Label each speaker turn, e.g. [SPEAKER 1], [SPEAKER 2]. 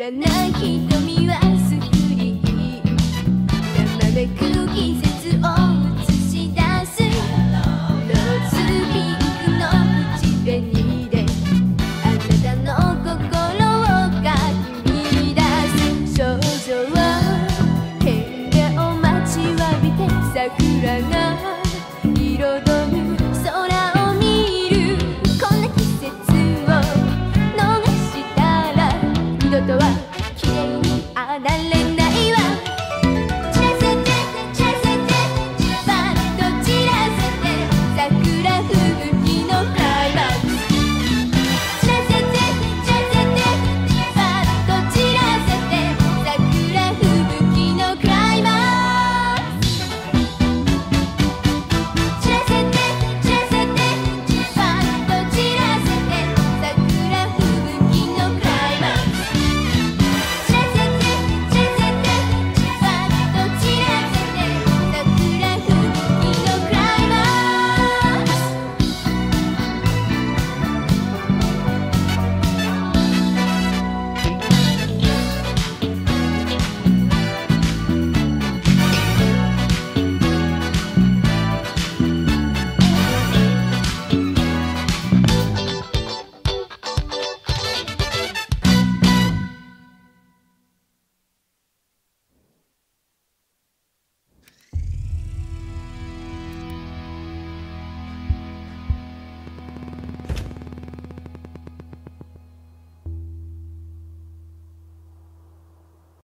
[SPEAKER 1] らない瞳は好き